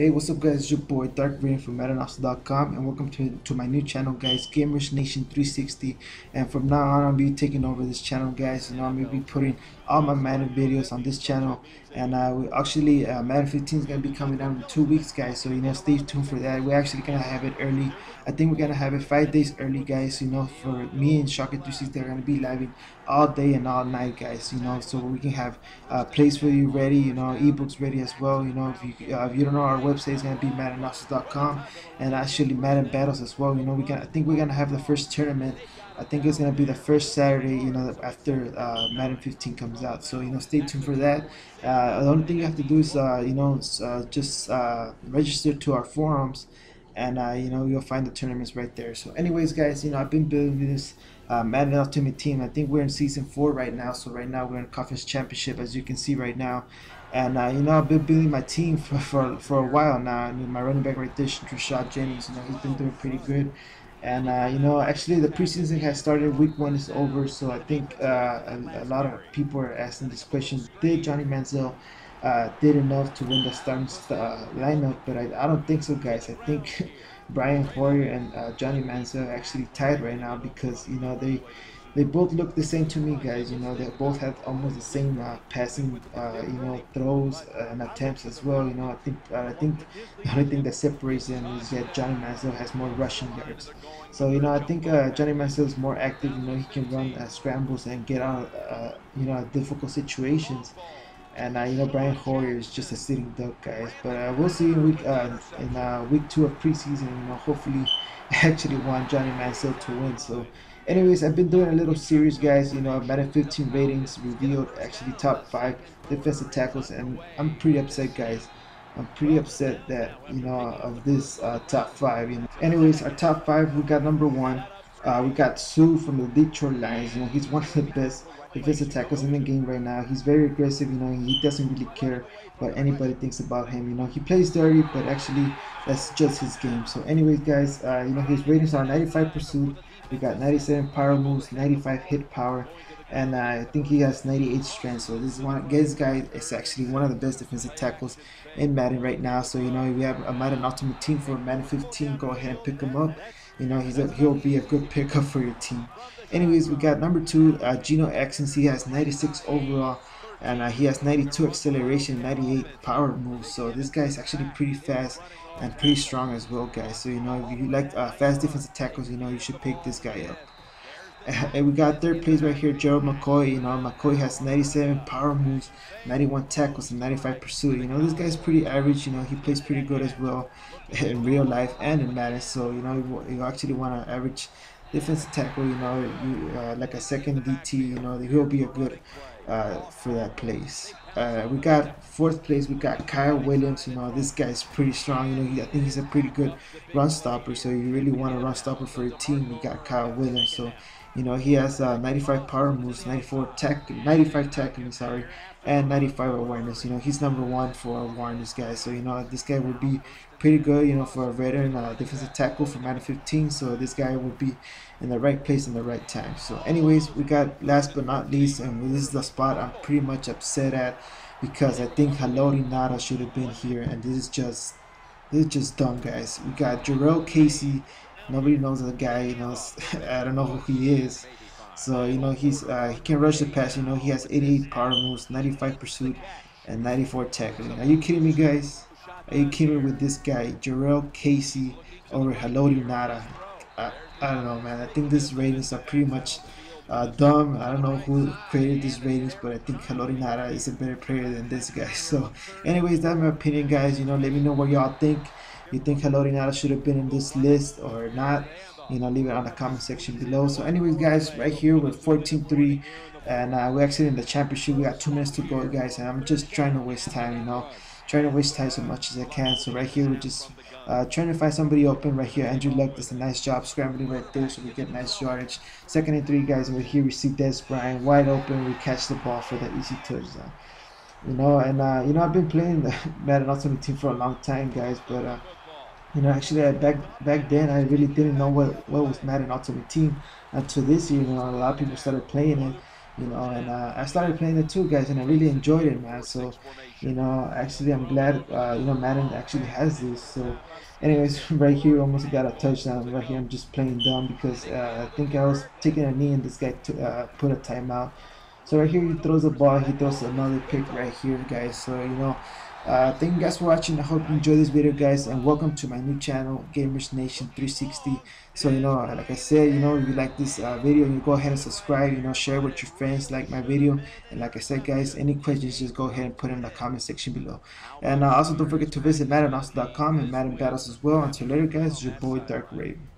Hey, what's up guys? It's your boy Dark Rain from MaddenAllstars.com and welcome to, to my new channel guys, Gamers Nation 360 and from now on I'll be taking over this channel guys, you know I'm going to be putting all my Madden videos on this channel. And uh, we actually, uh, Madden 15 is going to be coming out in two weeks guys, so you know stay tuned for that, we're actually going to have it early, I think we're going to have it five days early guys, you know for me and Shocker 360 they're going to be live all day and all night guys, you know so we can have uh, plays for you ready, you know ebooks ready as well, you know if you, uh, if you don't know our website is going to be MaddenAllstars.com and actually Madden Battles as well. You know, we can I think we're going to have the first tournament. I think it's going to be the first Saturday, you know, after uh, Madden 15 comes out. So, you know, stay tuned for that. Uh, the only thing you have to do is, uh, you know, uh, just uh, register to our forums and, uh, you know, you'll find the tournaments right there. So, anyways, guys, you know, I've been building this uh, Madden Ultimate Team. I think we're in season four right now. So, right now we're in Conference Championship, as you can see right now. And uh, you know, I've been building my team for, for, for a while now. I mean, my running back right there, Rashad Jennings, you know, he's been doing pretty good. And uh, you know, actually, the preseason has started. Week one is over, so I think uh, a, a, lot of people are asking this question: Did Johnny Manziel uh, did enough to win the starting uh, lineup? But I, I don't think so, guys. I think Brian Hoyer and uh, Johnny Manziel are actually tied right now because you know they they both look the same to me, guys. You know, they both have almost the same uh, passing, uh, you know, throws and attempts as well. You know, I think uh, I think the only thing that separates them is that Johnny Manziel has more rushing yards. So you know, I think uh, Johnny Manziel is more active. You know, he can run uh, scrambles and get out, uh, you know, difficult situations. And you know, Brian Hoyer is just a sitting duck, guys. But we'll see in week in week two of preseason. You know, hopefully, actually want Johnny Manziel to win. So anyways i've been doing a little series guys you know madden 15 ratings revealed actually top five defensive tackles and i'm pretty upset guys i'm pretty upset that you know of this uh, top five you know anyways our top five we got number one uh, we got Suh from the Detroit Lions. You know, he's one of the best defensive tackles in the game right now. He's very aggressive. You know, he doesn't really care what anybody thinks about him. You know, he plays dirty, but actually, that's just his game. So, anyways, guys, uh, you know, his ratings are 95 pursuit, we got 97 power moves, 95 hit power, and uh, I think he has 98 strength. So this is one. This guy is actually one of the best defensive tackles in Madden right now. So you know, if you have a Madden Ultimate Team for Madden 15, go ahead and pick him up. You know, he's a, he'll be a good pickup for your team. Anyways, we got number two, uh, Geno Atkins. He has 96 overall and uh, he has 92 acceleration 98 power moves. So this guy is actually pretty fast and pretty strong as well guys. So you know if you like uh, fast defensive tackles you know you should pick this guy up. And we got third place right here Gerald McCoy. You know McCoy has 97 power moves 91 tackles and 95 pursuit. You know this guy's pretty average. You know he plays pretty good as well in real life and in Madden. So you know you actually want to average defensive tackle you know you, uh, like a second DT you know he'll be a good uh, for that place. Uh, we got fourth place. We got Kyle Williams. You know, this guy's pretty strong. You know, he, I think he's a pretty good run stopper. So you really want a run stopper for your team. We got Kyle Williams. So you know, he has uh, 95 power moves, 94 tech, 95 tackling, sorry, and 95 awareness. You know, he's number one for awareness, guys. So you know, this guy would be pretty good. You know, for a veteran uh, defensive tackle for Madden 15. So this guy would be in the right place in the right time. So, anyways, we got last but not least, and this is the spot I'm pretty much upset at because I think Haloti Ngata should have been here, and this is just this is just dumb, guys. We got Jurrell Casey Nobody knows the guy. You know, I don't know who he is. So you know he's uh, he can rush the pass. You know he has 88 power moves, 95 pursuit, and 94 tackling. Are you kidding me, guys? Are you kidding me with this guy, Jurrell Casey over Haloti Ngata? I, I don't know, man. I think these ratings are pretty much uh, dumb. I don't know who created these ratings, but I think Haloti Ngata is a better player than this guy. So, anyways, that's my opinion, guys. You know, let me know what y'all think you think Haloti Ngata should have been in this list or not? You know leave it on the comment section below. So anyways guys right here we're 14-3 and uh, we're actually in the championship. We got two minutes to go guys and i'm just trying to waste time you know trying to waste time as much as i can. So right here we're just uh, trying to find somebody open right here. Andrew luck does a nice job scrambling right there so we get nice yardage. Second and three guys over here we see Dez Bryant wide open. We catch the ball for the easy touchdown. You know and uh, you know i've been playing the madden ultimate team for a long time guys but uh, you know, actually, I, back back then, I really didn't know what what was Madden Ultimate Team until this year. You know, a lot of people started playing it, you know, and uh, I started playing it too, guys, and I really enjoyed it, man. So, you know, actually, I'm glad, uh, you know, Madden actually has this. So, anyways, right here, almost got a touchdown. Right here, I'm just playing dumb because uh, I think I was taking a knee and this guy uh, put a timeout. So right here, he throws the ball. He throws another pick right here, guys. So you know, uh, thank you guys for watching. I hope you enjoyed this video, guys, and welcome to my new channel, Gamers Nation 360. So you know, like I said, you know, if you like this uh, video, you go ahead and subscribe. You know, share with your friends, like my video, and like I said, guys, any questions, just go ahead and put in the comment section below. And uh, also, don't forget to visit MaddenAllstars.com and Madden Battles as well. Until later, guys, your boy Dark Raven.